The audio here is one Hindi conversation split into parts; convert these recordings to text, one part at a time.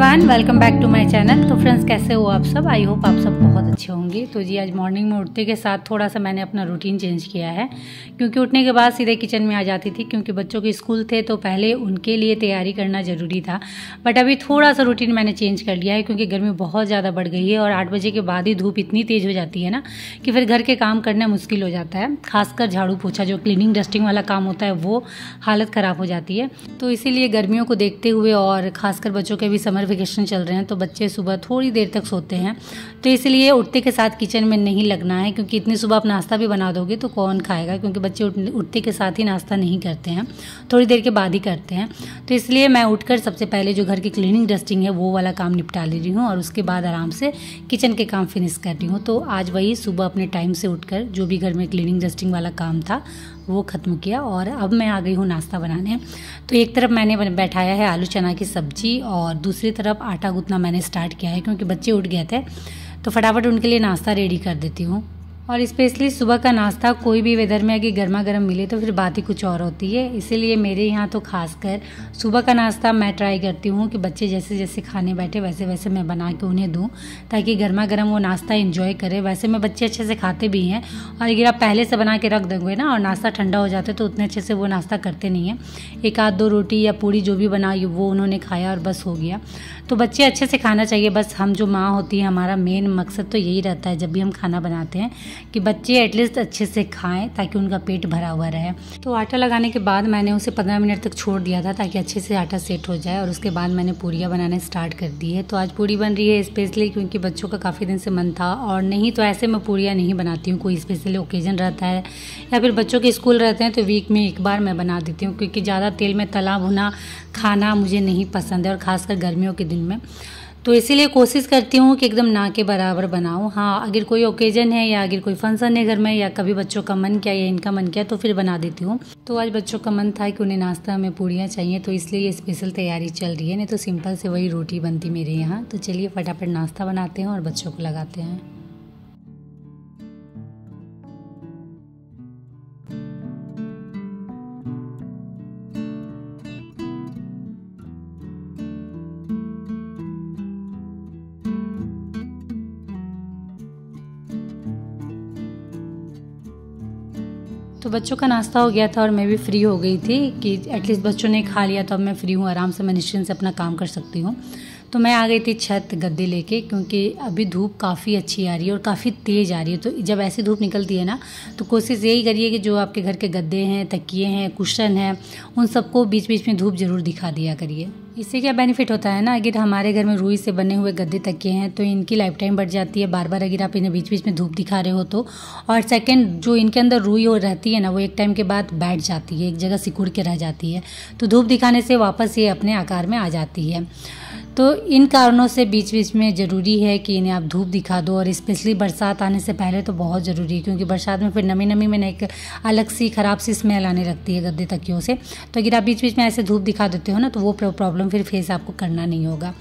Everyone welcome back to my channel तो फ्रेंड्स कैसे हो आप सब? आई होप आप सब बहुत अच्छे होंगे। तो जी, आज मॉर्निंग में उठते के साथ थोड़ा सा मैंने अपना रूटीन चेंज किया है। क्योंकि उठने के बाद सीधे किचन में आ जाती थी, क्योंकि बच्चों के स्कूल थे तो पहले उनके लिए तैयारी करना ज़रूरी था। बट अभी थोड़ा सा रूटीन मैंने चेंज कर लिया है, क्योंकि गर्मी बहुत ज़्यादा बढ़ गई है और आठ बजे के बाद ही धूप इतनी तेज़ हो जाती है ना, कि फिर घर के काम करना मुश्किल हो जाता है। खासकर झाड़ू पोछा, जो क्लीनिंग डस्टिंग वाला काम होता है, वो हालत ख़राब हो जाती है। तो इसीलिए गर्मियों को देखते हुए और खासकर बच्चों के भी समर वेकेशन चल रहे हैं तो बच्चे सुबह थोड़ी देर तक सोते हैं। तो इसलिए उठते के साथ किचन में नहीं लगना है, क्योंकि इतनी सुबह आप नाश्ता भी बना दोगे तो कौन खाएगा, क्योंकि बच्चे उठते के साथ ही नाश्ता नहीं करते हैं, थोड़ी देर के बाद ही करते हैं। तो इसलिए मैं उठकर सबसे पहले जो घर की क्लीनिंग डस्टिंग है, वो वाला काम निपटा ले रही हूँ और उसके बाद आराम से किचन के काम फिनिश कर रही हूँ। तो आज वही सुबह अपने टाइम से उठकर जो भी घर में क्लीनिंग डस्टिंग वाला काम था वो ख़त्म किया और अब मैं आ गई हूँ नाश्ता बनाने। तो एक तरफ़ मैंने बैठाया है आलू चना की सब्ज़ी और दूसरी तरफ़ आटा गूँथना मैंने स्टार्ट किया है क्योंकि बच्चे उठ गए थे। तो फटाफट उनके लिए नाश्ता रेडी कर देती हूँ। और स्पेशली सुबह का नाश्ता, कोई भी वेदर में अगर गर्मा गर्म मिले तो फिर बात ही कुछ और होती है। इसीलिए मेरे यहाँ तो खासकर सुबह का नाश्ता मैं ट्राई करती हूँ कि बच्चे जैसे जैसे खाने बैठे वैसे वैसे मैं बना के उन्हें दूँ, ताकि गर्मा गर्म वो नाश्ता इन्जॉय करे। वैसे में बच्चे अच्छे से खाते भी हैं और अगर आप पहले से बना के रख देंगे ना और नाश्ता ठंडा हो जाता है तो उतने अच्छे से वो नाश्ता करते नहीं हैं। एक आध दो रोटी या पूड़ी जो भी बनाई वो उन्होंने खाया और बस हो गया। तो बच्चे अच्छे से खाना चाहिए। बस हम जो माँ होती है, हमारा मेन मकसद तो यही रहता है, जब भी हम खाना बनाते हैं कि बच्चे एटलीस्ट अच्छे से खाएँ ताकि उनका पेट भरा हुआ रहे। तो आटा लगाने के बाद मैंने उसे पंद्रह मिनट तक छोड़ दिया था ताकि अच्छे से आटा सेट हो जाए और उसके बाद मैंने पूड़ियाँ बनाने स्टार्ट कर दी है। तो आज पूड़ी बन रही है स्पेशली क्योंकि बच्चों का काफ़ी दिन से मन था और नहीं तो ऐसे मैं पूड़ियाँ नहीं बनाती हूँ। कोई स्पेशली ओकेजन रहता है या फिर बच्चों के स्कूल रहते हैं तो वीक में एक बार मैं बना देती हूँ क्योंकि ज़्यादा तेल में तला भुना खाना मुझे नहीं पसंद है और ख़ासकर गर्मियों के दिन में। तो इसीलिए कोशिश करती हूँ कि एकदम ना के बराबर बनाऊँ। हाँ अगर कोई ओकेजन है या अगर कोई फ़ंक्शन है घर में या कभी बच्चों का मन किया या इनका मन किया तो फिर बना देती हूँ। तो आज बच्चों का मन था कि उन्हें नाश्ता में पूड़ियाँ चाहिए तो इसलिए ये स्पेशल तैयारी चल रही है। नहीं तो सिंपल से वही रोटी बनती मेरे यहाँ। तो चलिए फटाफट नाश्ता बनाते हैं और बच्चों को लगाते हैं। तो बच्चों का नाश्ता हो गया था और मैं भी फ्री हो गई थी कि एटलीस्ट बच्चों ने खा लिया तो अब मैं फ्री हूँ, आराम से मैं निश्चिंत से अपना काम कर सकती हूँ। तो मैं आ गई थी छत गद्दे लेके क्योंकि अभी धूप काफ़ी अच्छी आ रही है और काफ़ी तेज़ आ रही है। तो जब ऐसी धूप निकलती है ना तो कोशिश यही करिए कि जो आपके घर के गद्दे हैं, तकिए हैं, कुशन हैं, उन सबको बीच बीच में धूप ज़रूर दिखा दिया करिए। इससे क्या बेनिफिट होता है ना? अगर हमारे घर में रुई से बने हुए गद्दे तकिए हैं तो इनकी लाइफ टाइम बढ़ जाती है। बार बार अगर आप इन्हें बीच बीच में धूप दिखा रहे हो तो। और सेकंड जो इनके अंदर रुई हो रहती है ना, वो एक टाइम के बाद बैठ जाती है, एक जगह सिकुड़ के रह जाती है। तो धूप दिखाने से वापस ये अपने आकार में आ जाती है। तो इन कारणों से बीच बीच में ज़रूरी है कि इन्हें आप धूप दिखा दो और स्पेशली बरसात आने से पहले तो बहुत ज़रूरी है, क्योंकि बरसात में फिर नमी नमी में एक अलग सी ख़राब सी स्मेल आने लगती है गद्दे तकियों से। तो अगर आप बीच बीच में ऐसे धूप दिखा देते हो ना तो वो प्रॉब्लम फिर फेस आपको करना नहीं होगा।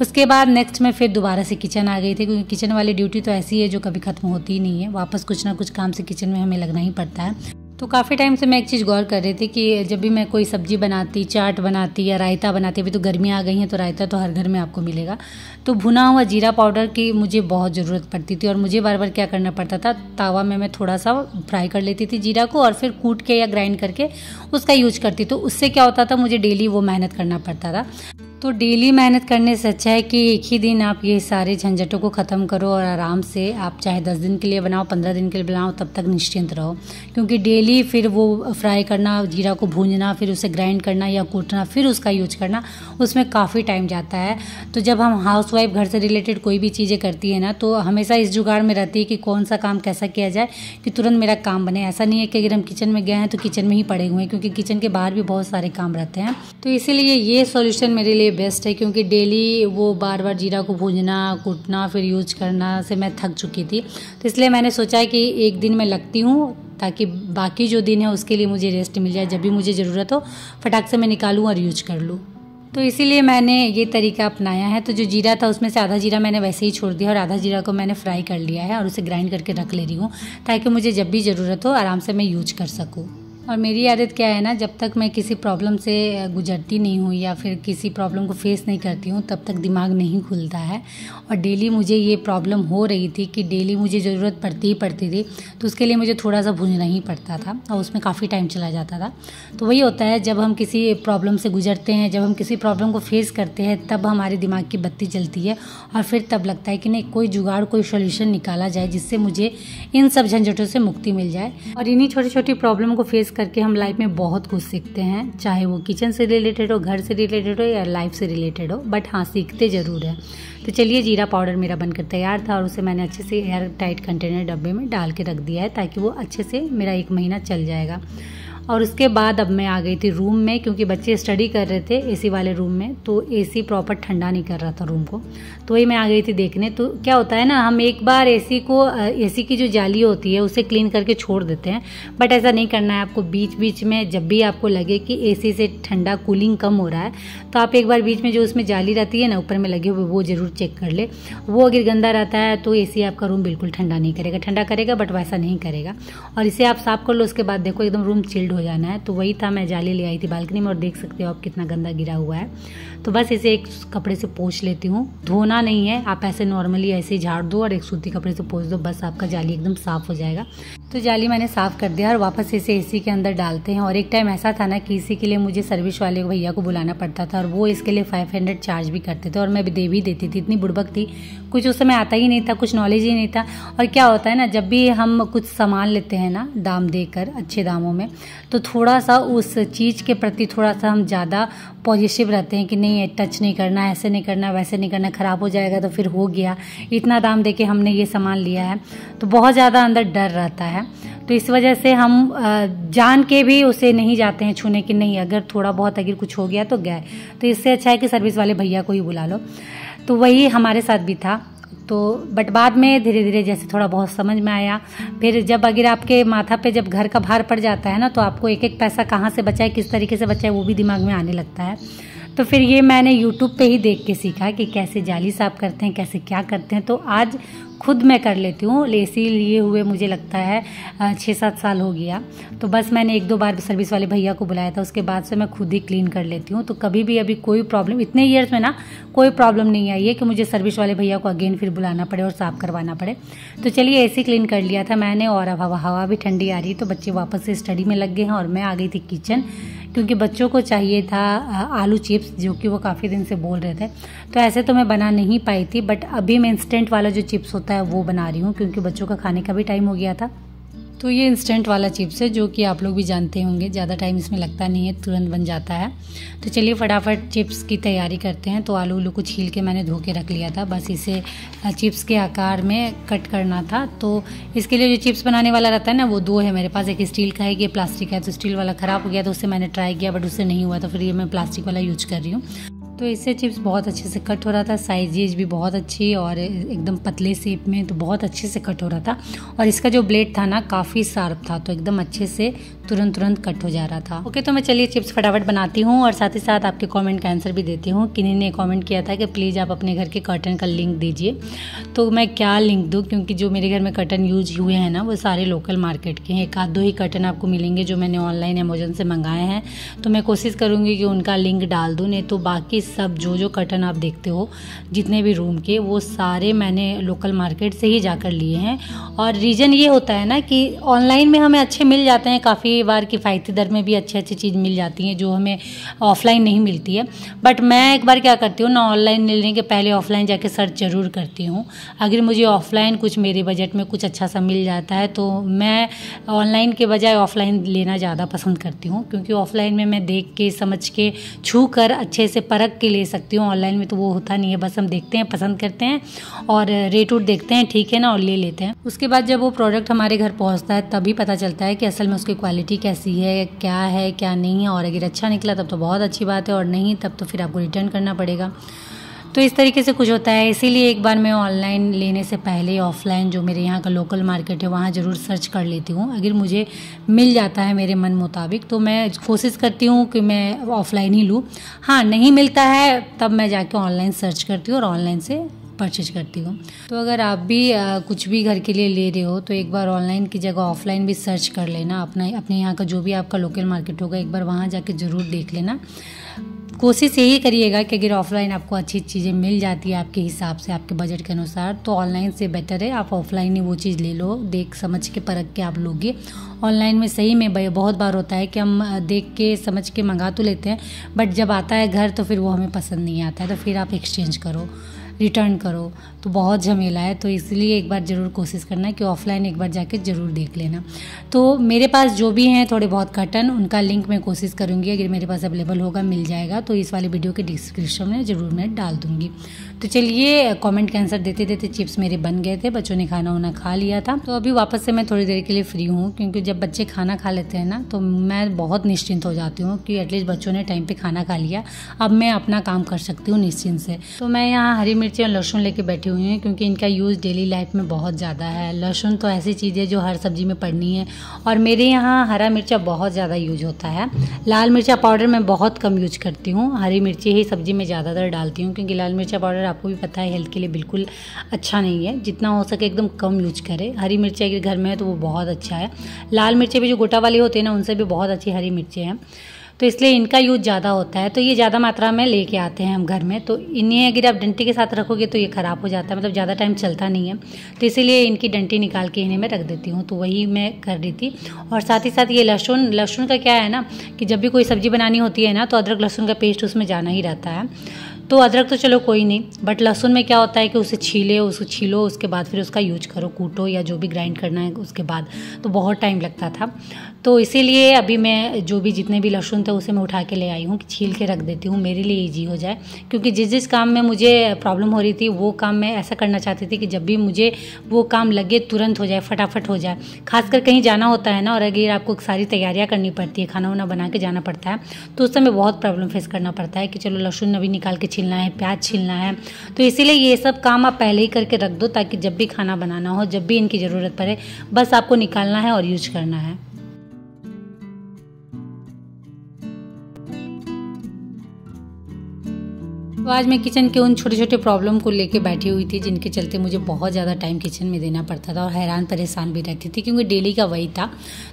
उसके बाद नेक्स्ट में फिर दोबारा से किचन आ गई थी, क्योंकि किचन वाली ड्यूटी तो ऐसी है जो कभी ख़त्म होती ही नहीं है। वापस कुछ ना कुछ काम से किचन में हमें लगना ही पड़ता है। तो काफ़ी टाइम से मैं एक चीज़ गौर कर रही थी कि जब भी मैं कोई सब्ज़ी बनाती, चाट बनाती या रायता बनाती, अभी तो गर्मियाँ आ गई हैं तो रायता तो हर घर में आपको मिलेगा। तो भुना हुआ जीरा पाउडर की मुझे बहुत ज़रूरत पड़ती थी और मुझे बार बार क्या करना पड़ता था, तावा में मैं थोड़ा सा फ्राई कर लेती थी जीरा को और फिर कूट के या ग्राइंड करके उसका यूज़ करती तो उससे क्या होता था, मुझे डेली वो मेहनत करना पड़ता था। तो डेली मेहनत करने से अच्छा है कि एक ही दिन आप ये सारे झंझटों को ख़त्म करो और आराम से आप चाहे दस दिन के लिए बनाओ, पंद्रह दिन के लिए बनाओ, तब तक निश्चिंत रहो। क्योंकि डेली फिर वो फ्राई करना, जीरा को भूंजना फिर उसे ग्राइंड करना या कूटना, फिर उसका यूज़ करना, उसमें काफ़ी टाइम जाता है। तो जब हम हाउस वाइफ घर से रिलेटेड कोई भी चीज़ें करती है ना तो हमेशा इस जुगाड़ में रहती है कि कौन सा काम कैसा किया जाए कि तुरंत मेरा काम बने। ऐसा नहीं है कि अगर हम किचन में गए हैं तो किचन में ही पड़े हुए हैं, क्योंकि किचन के बाहर भी बहुत सारे काम रहते हैं। तो इसीलिए ये सोल्यूशन मेरे लिए बेस्ट है क्योंकि डेली वो बार बार जीरा को भूनना कूटना, फिर यूज़ करना से मैं थक चुकी थी। तो इसलिए मैंने सोचा कि एक दिन मैं लगती हूँ ताकि बाकी जो दिन है उसके लिए मुझे रेस्ट मिल जाए, जब भी मुझे ज़रूरत हो, फटाक से मैं निकालूँ और यूज़ कर लूँ। तो इसीलिए मैंने ये तरीका अपनाया है। तो जो जीरा था उसमें से आधा जीरा मैंने वैसे ही छोड़ दिया और आधा जीरा को मैंने फ्राई कर लिया है और उसे ग्राइंड करके रख ले रही हूँ ताकि मुझे जब भी ज़रूरत हो आराम से मैं यूज़ कर सकूँ। और मेरी आदत क्या है ना, जब तक मैं किसी प्रॉब्लम से गुजरती नहीं हूँ या फिर किसी प्रॉब्लम को फेस नहीं करती हूँ, तब तक दिमाग नहीं खुलता है। और डेली मुझे ये प्रॉब्लम हो रही थी कि डेली मुझे ज़रूरत पड़ती ही पड़ती थी तो उसके लिए मुझे थोड़ा सा भूंजना ही पड़ता था और उसमें काफ़ी टाइम चला जाता था। तो वही होता है, जब हम किसी प्रॉब्लम से गुजरते हैं, जब हम किसी प्रॉब्लम को फेस करते हैं, तब हमारे दिमाग की बत्ती चलती है और फिर तब लगता है कि नहीं, कोई जुगाड़, कोई सोल्यूशन निकाला जाए जिससे मुझे इन सब झंझटों से मुक्ति मिल जाए। और इन्हीं छोटी छोटी प्रॉब्लम को फेस करके हम लाइफ में बहुत कुछ सीखते हैं, चाहे वो किचन से रिलेटेड हो, घर से रिलेटेड हो या लाइफ से रिलेटेड हो बट हाँ सीखते ज़रूर है। तो चलिए, जीरा पाउडर मेरा बनकर तैयार था और उसे मैंने अच्छे से एयर टाइट कंटेनर डब्बे में डाल के रख दिया है ताकि वो अच्छे से मेरा एक महीना चल जाएगा। और उसके बाद अब मैं आ गई थी रूम में क्योंकि बच्चे स्टडी कर रहे थे एसी वाले रूम में तो एसी प्रॉपर ठंडा नहीं कर रहा था रूम को। तो वही मैं आ गई थी देखने। तो क्या होता है ना, हम एक बार एसी को एसी की जो जाली होती है, उसे क्लीन करके छोड़ देते हैं। बट ऐसा नहीं करना है, आपको बीच बीच में जब भी आपको लगे कि एसी से ठंडा कूलिंग कम हो रहा है तो आप एक बार बीच में जो उसमें जाली रहती है ना, ऊपर में लगे हुए, वो ज़रूर चेक कर ले। वो अगर गंदा रहता है तो एसी आपका रूम बिल्कुल ठंडा नहीं करेगा। ठंडा करेगा बट वैसा नहीं करेगा। और इसे आप साफ़ कर लो, उसके बाद देखो, एकदम रूम चिल्ड हो जाना है। तो वही था, मैं जाली ले आई थी बालकनी में और देख सकते हो आप कितना गंदा गिरा हुआ है। तो बस इसे एक कपड़े से पोछ लेती हूँ। धोना नहीं है। आप ऐसे नॉर्मली ऐसे झाड़ दो और एक सूती कपड़े से पोछ दो। बस आपका जाली एकदम साफ़ हो जाएगा। तो जाली मैंने साफ़ कर दिया और वापस इसे एसी के अंदर डालते हैं। और एक टाइम ऐसा था ना कि इसी के लिए मुझे सर्विस वाले भैया को बुलाना पड़ता था और वो इसके लिए फाइव हंड्रेड चार्ज भी करते थे और मैं दे भी देती थी। इतनी बुड़बक थी। कुछ उस समय आता ही नहीं था, कुछ नॉलेज ही नहीं था। और क्या होता है ना, जब भी हम कुछ सामान लेते हैं ना, दाम देकर, अच्छे दामों में तो थोड़ा सा उस चीज़ के प्रति थोड़ा सा हम ज़्यादा पॉजिटिव रहते हैं कि नहीं टच नहीं करना, ऐसे नहीं करना, वैसे नहीं करना, ख़राब हो जाएगा तो फिर हो गया। इतना दाम दे हमने ये सामान लिया है। तो बहुत ज़्यादा अंदर डर रहता है। तो इस वजह से हम जान के भी उसे नहीं जाते हैं छूने की, नहीं, अगर थोड़ा बहुत अगर कुछ हो गया तो गए। तो इससे अच्छा है कि सर्विस वाले भैया को ही बुला लो। तो वही हमारे साथ भी था। तो बट बाद में धीरे धीरे जैसे थोड़ा बहुत समझ में आया। फिर जब अगर आपके माथा पे जब घर का भार पड़ जाता है ना तो आपको एक एक पैसा कहाँ से बचाए किस तरीके से बचाए वो भी दिमाग में आने लगता है। तो फिर ये मैंने यूट्यूब पे ही देख के सीखा कि कैसे जाली साफ़ करते हैं, कैसे क्या करते हैं। तो आज खुद मैं कर लेती हूँ। लेसी लिए हुए मुझे लगता है छः सात साल हो गया। तो बस मैंने एक दो बार सर्विस वाले भैया को बुलाया था, उसके बाद से मैं खुद ही क्लीन कर लेती हूँ। तो कभी भी अभी कोई प्रॉब्लम इतने ईयर्स में ना कोई प्रॉब्लम नहीं आई है कि मुझे सर्विस वाले भैया को अगेन फिर बुलाना पड़े और साफ़ करवाना पड़े। तो चलिए ऐसे क्लीन कर लिया था मैंने और अब हवा भी ठंडी आ रही तो बच्चे वापस से स्टडी में लग गए हैं और मैं आ गई थी किचन क्योंकि बच्चों को चाहिए था आलू चिप्स जो कि वो काफ़ी दिन से बोल रहे थे। तो ऐसे तो मैं बना नहीं पाई थी बट अभी मैं इंस्टेंट वाला जो चिप्स होता है वो बना रही हूँ, क्योंकि बच्चों का खाने का भी टाइम हो गया था। तो ये इंस्टेंट वाला चिप्स है, जो कि आप लोग भी जानते होंगे। ज़्यादा टाइम इसमें लगता नहीं है, तुरंत बन जाता है। तो चलिए फटाफट चिप्स की तैयारी करते हैं। तो आलू उलू को छील के मैंने धो के रख लिया था। बस इसे चिप्स के आकार में कट करना था। तो इसके लिए जो चिप्स बनाने वाला रहता है ना, वो दो है मेरे पास। एक स्टील का है कि प्लास्टिक का है। तो स्टील वाला ख़राब हो गया तो उससे मैंने ट्राई किया बट उससे नहीं हुआ तो फिर ये मैं प्लास्टिक वाला यूज़ कर रही हूँ। तो इससे चिप्स बहुत अच्छे से कट हो रहा था। साइजेज भी बहुत अच्छी और एकदम पतले सेप में तो बहुत अच्छे से कट हो रहा था। और इसका जो ब्लेड था ना, काफ़ी शार्प था तो एकदम अच्छे से तुरंत तुरंत कट हो जा रहा था। ओके तो मैं चलिए चिप्स फटाफट बनाती हूँ और साथ ही साथ आपके कमेंट का आंसर भी देती हूँ। किन्हीं ने कमेंट किया था कि प्लीज़ आप अपने घर के कर्टन का लिंक दीजिए। तो मैं क्या लिंक दूँ? क्योंकि जो मेरे घर में कर्टन यूज़ हुए हैं ना, वो सारे लोकल मार्केट के हैं। एक आध दो ही कर्टन आपको मिलेंगे जो मैंने ऑनलाइन अमेजोन से मंगाए हैं। तो मैं कोशिश करूँगी कि उनका लिंक डाल दूँ, नहीं तो बाकी सब, जो जो कर्टन आप देखते हो, जितने भी रूम के, वो सारे मैंने लोकल मार्केट से ही जाकर लिए हैं। और रीज़न ये होता है ना कि ऑनलाइन में हमें अच्छे मिल जाते हैं, काफ़ी बार किफ़ायती दर में भी अच्छी अच्छी चीज़ मिल जाती हैं, जो हमें ऑफलाइन नहीं मिलती है। बट मैं एक बार क्या करती हूँ ना ऑनलाइन लेने के पहले ऑफलाइन जाके सर्च ज़रूर करती हूँ। अगर मुझे ऑफलाइन कुछ मेरे बजट में कुछ अच्छा सा मिल जाता है तो मैं ऑनलाइन के बजाय ऑफलाइन लेना ज़्यादा पसंद करती हूँ, क्योंकि ऑफलाइन में मैं देख के, समझ के छू कर अच्छे से परख के ले सकती हूँ ऑनलाइन में तो वो होता नहीं है, बस हम देखते हैं, पसंद करते हैं और रेट उट देखते हैं, ठीक है ना, और ले लेते हैं। उसके बाद जब वो प्रोडक्ट हमारे घर पहुँचता है, तभी पता चलता है कि असल में उसकी क्वालिटी कैसी है, क्या है, क्या नहीं है, और अगर अच्छा निकला तब तो बहुत अच्छी बात है, और नहीं तब तो फिर आपको रिटर्न करना पड़ेगा। तो इस तरीके से कुछ होता है। इसीलिए एक बार मैं ऑनलाइन लेने से पहले ऑफलाइन जो मेरे यहाँ का लोकल मार्केट है वहाँ ज़रूर सर्च कर लेती हूँ। अगर मुझे मिल जाता है मेरे मन मुताबिक तो मैं कोशिश करती हूँ कि मैं ऑफलाइन ही लूँ। हाँ नहीं मिलता है तब मैं जाके ऑनलाइन सर्च करती हूँ और ऑनलाइन से परचेज करती हूँ। तो अगर आप भी आ, कुछ भी घर के लिए ले रहे हो तो एक बार ऑनलाइन की जगह ऑफलाइन भी सर्च कर लेना। अपना अपने यहाँ का जो भी आपका लोकल मार्केट होगा एक बार वहाँ जाके ज़रूर देख लेना। कोशिश यही करिएगा कि अगर ऑफलाइन आपको अच्छी चीज़ें मिल जाती है आपके हिसाब से, आपके बजट के अनुसार तो ऑनलाइन से बेटर है। आप ऑफलाइन ही वो चीज़ ले लो, देख समझ के परख के आप लोगे। ऑनलाइन में सही में बहुत बार होता है कि हम देख के, समझ के मंगा तो लेते हैं, बट जब आता है घर तो फिर वो हमें पसंद नहीं आता है तो फिर आप एक्सचेंज करो। रिटर्न करो। तो बहुत झमेला है तो इसलिए एक बार ज़रूर कोशिश करना कि ऑफलाइन एक बार जाके ज़रूर देख लेना। तो मेरे पास जो भी हैं, थोड़े बहुत कटन, उनका लिंक मैं कोशिश करूँगी, अगर मेरे पास अवेलेबल होगा, मिल जाएगा तो इस वाले वीडियो के डिस्क्रिप्शन में ज़रूर मैं डाल दूँगी। तो चलिए, कमेंट के आंसर देते देते चिप्स मेरे बन गए थे, बच्चों ने खाना वाना खा लिया था। तो अभी वापस से मैं थोड़ी देर के लिए फ्री हूँ, क्योंकि जब बच्चे खाना खा लेते हैं ना तो मैं बहुत निश्चिंत हो जाती हूँ कि एटलीस्ट बच्चों ने टाइम पर खाना खा लिया। अब मैं अपना काम कर सकती हूँ निश्चिंत से। तो मैं यहाँ हरी मिर्ची और लहसुन लेके बैठी हुई हूँ, क्योंकि इनका यूज़ डेली लाइफ में बहुत ज़्यादा है। लहसुन तो ऐसी चीज़ है जो हर सब्ज़ी में पड़नी है, और मेरे यहाँ हरा मिर्चा बहुत ज़्यादा यूज़ होता है। लाल मिर्चा पाउडर मैं बहुत कम यूज़ करती हूँ। हरी मिर्ची ही सब्ज़ी में ज़्यादातर डालती हूँ, क्योंकि लाल मिर्चा पाउडर आपको भी पता है हेल्थ के लिए बिल्कुल अच्छा नहीं है। जितना हो सके एकदम कम यूज़ करें। हरी मिर्ची अगर घर में है तो वो बहुत अच्छा है। लाल मिर्ची भी जो गोटा वाली होती है ना, उनसे भी बहुत अच्छी हरी मिर्चें हैं। तो इसलिए इनका यूज़ ज़्यादा होता है। तो ये ज़्यादा मात्रा में लेके आते हैं हम घर में। तो इन्हें अगर आप डंटी के साथ रखोगे तो ये ख़राब हो जाता है। मतलब ज़्यादा टाइम चलता नहीं है। तो इसीलिए इनकी डंटी निकाल के इन्हें मैं रख देती हूँ। तो वही मैं कर रही थी। और साथ ही साथ ये लहसुन लहसुन का क्या है ना कि जब भी कोई सब्ज़ी बनानी होती है ना तो अदरक, लहसुन का पेस्ट उसमें जाना ही रहता है। तो अदरक तो चलो कोई नहीं, बट लहसुन में क्या होता है कि उसे छीले उसको छीलो, उसके बाद फिर उसका यूज़ करो, कूटो या जो भी ग्राइंड करना है उसके बाद। तो बहुत टाइम लगता था। तो इसीलिए अभी मैं जो भी जितने भी लहसुन थे उसे मैं उठा के ले आई हूँ, छील के रख देती हूँ, मेरे लिए ईजी हो जाए। क्योंकि जिस जिस काम में मुझे प्रॉब्लम हो रही थी, वो काम मैं ऐसा करना चाहती थी कि जब भी मुझे वो काम लगे, तुरंत हो जाए, फटाफट हो जाए। खासकर कहीं जाना होता है ना, और अगर आपको सारी तैयारियाँ करनी पड़ती है, खाना वाना बना के जाना पड़ता है तो उस समय बहुत प्रॉब्लम फेस करना पड़ता है कि चलो लहसुन अभी निकाल के छीलना है, प्याज छीलना है। तो इसीलिए ये सब काम आप पहले ही करके रख दो, ताकि जब भी खाना बनाना हो, जब भी इनकी ज़रूरत पड़े, बस आपको निकालना है और यूज़ करना है। तो आज मैं किचन के उन छोटे छोटे प्रॉब्लम को लेके बैठी हुई थी, जिनके चलते मुझे बहुत ज़्यादा टाइम किचन में देना पड़ता था और हैरान परेशान भी रहती थी, क्योंकि डेली का वही था।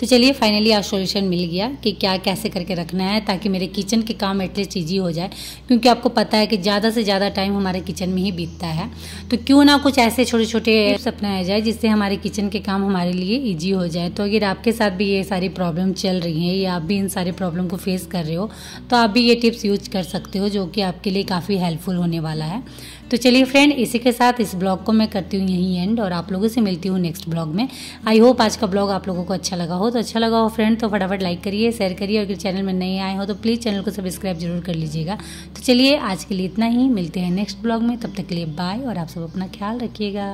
तो चलिए फाइनली आज सोल्यूशन मिल गया कि क्या कैसे करके रखना है, ताकि मेरे किचन के काम एटलीस्ट ईजी हो जाए। क्योंकि आपको पता है कि ज़्यादा से ज़्यादा टाइम हमारे किचन में ही बीतता है। तो क्यों ना कुछ ऐसे छोटे छोटे टिप्स अपनाया जाए, जिससे हमारे किचन के काम हमारे लिए ईजी हो जाए। तो अगर आपके साथ भी ये सारी प्रॉब्लम चल रही हैं, या आप भी इन सारे प्रॉब्लम को फेस कर रहे हो तो आप भी ये टिप्स यूज़ कर सकते हो, जो कि आपके लिए काफ़ी हेल्पफुल होने वाला है। तो चलिए फ्रेंड इसी के साथ इस ब्लॉग को मैं करती हूँ यहीं एंड और आप लोगों से मिलती हूँ नेक्स्ट ब्लॉग में। आई होप आज का ब्लॉग आप लोगों को अच्छा लगा हो। तो अच्छा लगा हो फ्रेंड तो फटाफट लाइक करिए शेयर करिए अगर चैनल में नए आए हो तो प्लीज़ चैनल को सब्सक्राइब ज़रूर कर लीजिएगा। तो चलिए आज के लिए इतना ही, मिलते हैं नेक्स्ट ब्लॉग में। तब तक के लिए बाय और आप सब अपना ख्याल रखिएगा।